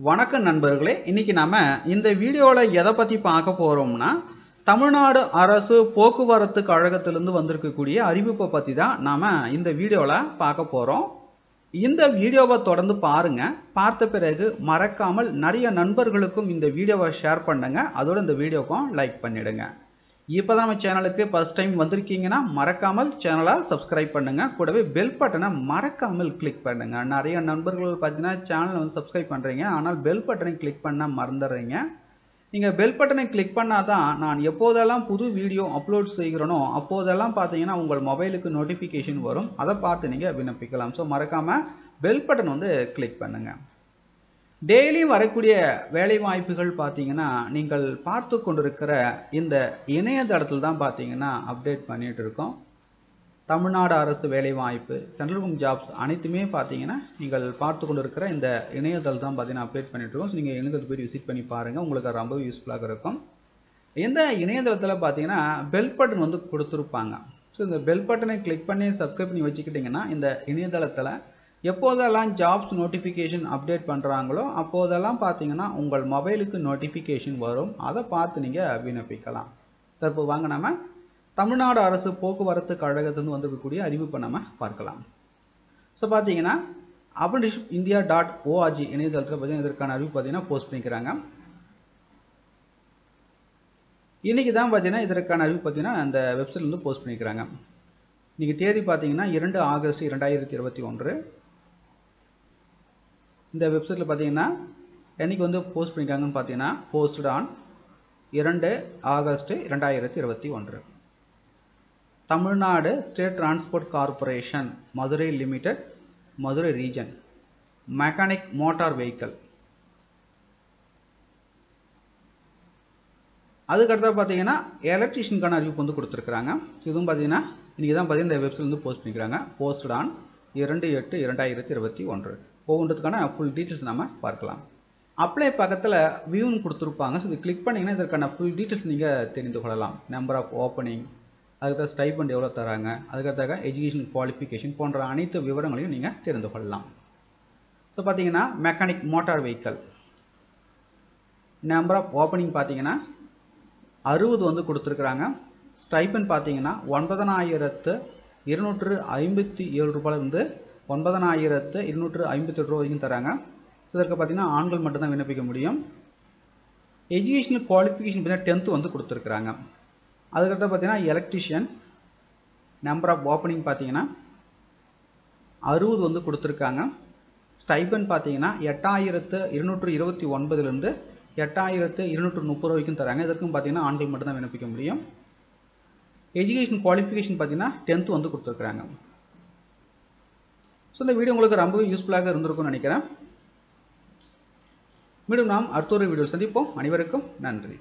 வணக்கம் நண்பர்களே இன்னைக்கு நாம இந்த வீடியோவில் எதை பற்றி பார்க்க போகிறோம்னா தமிழ்நாடு அரசு போக்குவரத்து கழகத்திலிருந்து வந்திருக்கக்கூடிய அறிவிப்பை பற்றி தான் நாம் இந்த வீடியோவில் பார்க்க போகிறோம் இந்த வீடியோவை தொடர்ந்து பாருங்க. பார்த்த பிறகு மறக்காமல் நிறைய நண்பர்களுக்கும் இந்த வீடியோவை ஷேர் பண்ணுங்கள் அதோடு இந்த வீடியோக்கும் லைக் பண்ணிவிடுங்க இப்போ தான் நம்ம சேனலுக்கு ஃபர்ஸ்ட் டைம் வந்திருக்கீங்கன்னா மறக்காமல் சேனலை சப்ஸ்கிரைப் பண்ணுங்க. கூடவே பெல் பட்டனை மறக்காமல் கிளிக் பண்ணுங்கள் நிறைய நண்பர்கள் பார்த்தீங்கன்னா சேனலை வந்து சப்ஸ்கிரைப் பண்ணுறீங்க ஆனால் பெல் பட்டனை கிளிக் பண்ண மறந்துடுறீங்க. நீங்கள் பெல் பட்டனை கிளிக் பண்ணால் தான் நான் எப்போதெல்லாம் புது வீடியோ அப்லோட் செய்கிறனோ அப்போதெல்லாம் பார்த்தீங்கன்னா உங்கள் மொபைலுக்கு நோட்டிஃபிகேஷன் வரும். அதை பார்த்து நீங்கள் விண்ணப்பிக்கலாம். ஸோ மறக்காமல் பெல் பட்டன் வந்து கிளிக் பண்ணுங்கள் டெய்லி வரக்கூடிய வேலை வாய்ப்புகள் பார்த்தீங்கன்னா நீங்கள் பார்த்து கொண்டிருக்கிற இந்த இணையதளத்தில் தான் பார்த்தீங்கன்னா அப்டேட் பண்ணிட்டு இருக்கோம். தமிழ்நாடு அரசு வேலை வாய்ப்பு சென்ட்ரல் ஹோம் ஜாப்ஸ் அனைத்துமே பார்த்தீங்கன்னா நீங்கள் பார்த்து கொண்டிருக்கிற இந்த இணையதளம் தான் பார்த்தீங்கன்னா அப்டேட் பண்ணிட்டு இருக்கோம். ஸோ நீங்கள் இணையதளத்தை போய் விசிட் பண்ணி பாருங்கள் உங்களுக்கு ரொம்ப யூஸ்ஃபுல்லாக இருக்கும். இந்த இணையதளத்தில் பார்த்தீங்கன்னா பெல் பட்டன் வந்து கொடுத்துருப்பாங்க. ஸோ இந்த பெல் பட்டனை கிளிக் பண்ணி சப்ஸ்கிரைப் பண்ணி வச்சுக்கிட்டிங்கன்னா இந்த இணையதளத்தில் எப்போதெல்லாம் ஜாப்ஸ் நோட்டிஃபிகேஷன் அப்டேட் பண்ணுறாங்களோ அப்போதெல்லாம் பார்த்தீங்கன்னா உங்கள் மொபைலுக்கு நோட்டிஃபிகேஷன் வரும். அதை பார்த்து நீங்கள் விண்ணப்பிக்கலாம். தற்போது வாங்க நம்ம தமிழ்நாடு அரசு போக்குவரத்து கழகத்திலிருந்து வந்திருக்கக்கூடிய அறிவிப்பை நம்ம பார்க்கலாம். ஸோ பார்த்தீங்கன்னா அப்ரண்டிஷிப் இந்தியா டாட் ஓஆர்ஜி இணையதளத்தில் பார்த்தீங்கன்னா இதற்கான அறிவிப்பு பார்த்தீங்கன்னா போஸ்ட் பண்ணிக்கிறாங்க. இன்றைக்கி தான் பார்த்தீங்கன்னா இதற்கான அறிவு பார்த்தீங்கன்னா அந்த வெப்சைட்லேருந்து போஸ்ட் பண்ணிக்கிறாங்க. இன்றைக்கி தேதி பார்த்தீங்கன்னா இரண்டு ஆகஸ்ட் இரண்டாயிரத்தி இருபத்தி ஒன்று. இந்த வெப்சைட்டில் பார்த்தீங்கன்னா என்னைக்கு வந்து போஸ்ட் பண்ணியிருக்காங்கன்னு பார்த்தீங்கன்னா போஸ்ட் ஆன் இரண்டு ஆகஸ்ட் இரண்டாயிரத்தி இருபத்தி ஒன்று. Tamil Nadu state transport corporation Madurai limited Madurai region mechanic motor vehicle அதுக்கடுத்தா பார்த்தீங்கன்னா எலக்ட்ரிஷியனுக்கான அறிவிப்பு வந்து கொடுத்துருக்குறாங்க. இதுவும் பார்த்தீங்கன்னா இன்றைக்கி தான் பார்த்தீங்கன்னா இந்த வெப்சைட் வந்து போஸ்ட் பண்ணிக்கிறாங்க போஸ்ட் ஆன் இரண்டு எட்டு இரண்டாயிரத்தி இருபத்தி ஒன்று. போகுன்றதுக்கான ஃபுல் டீட்டெயில்ஸ் நம்ம பார்க்கலாம். அப்ளை பக்கத்தில் வியூன்னு கொடுத்துருப்பாங்க. ஸோ இது கிளிக் பண்ணிங்கன்னா இதற்கான ஃபுல் டீட்டெயில்ஸ் நீங்கள் தெரிந்து கொள்ளலாம். நம்பர் ஆஃப் ஓப்பனிங் அதுக்கடுத்த ஸ்டைபண்ட் எவ்வளோ தராங்க அதுக்கடுத்தாக எஜுகேஷன் குவாலிஃபிகேஷன் போன்ற அனைத்து விவரங்களையும் நீங்கள் தெரிந்து கொள்ளலாம். ஸோ பார்த்தீங்கன்னா mechanic motor vehicle number of opening பார்த்தீங்கன்னா அறுபது வந்து கொடுத்துருக்குறாங்க. ஸ்டைபன் பார்த்தீங்கன்னா ஒன்பதனாயிரத்து இருநூற்று ஐம்பத்தி ஏழு ரூபாயிலிருந்து ஒன்பதனாயிரத்து இருநூற்று ஐம்பத்தி எட்டு வரைக்கும் தராங்க. இதற்கு பார்த்தீங்கன்னா ஆண்கள் மட்டும்தான் விண்ணப்பிக்க முடியும். எஜுகேஷனல் குவாலிஃபிகேஷன் பார்த்தீங்கன்னா டென்த்து வந்து கொடுத்துருக்குறாங்க. அதுக்கடுத்து பார்த்தீங்கன்னா எலக்ட்ரிஷியன் நம்பர் ஆஃப் ஓப்பனிங் பார்த்தீங்கன்னா அறுபது வந்து கொடுத்துருக்காங்க. ஸ்டைபன் பார்த்தீங்கன்னா எட்டாயிரத்து இருநூற்று இருபத்தி ஒன்பதுலேருந்து எட்டாயிரத்து இருநூற்று முப்பது வரைக்கும் தராங்க. இதற்கும் பார்த்தீங்கன்னா ஆண்கள் மட்டும்தான் விண்ணப்பிக்க முடியும். எஜுகேஷன் குவாலிஃபிகேஷன் பார்த்தீங்கன்னா டென்த்து வந்து கொடுத்துருக்குறாங்க. ஸோ இந்த வீடியோ உங்களுக்கு ரொம்பவே யூஸ்ஃபுல்லாக இருந்திருக்கும்னு நினைக்கிறேன். மீண்டும் நாம் அடுத்த ஒரு வீடியோ சந்திப்போம். அனைவருக்கும் நன்றி.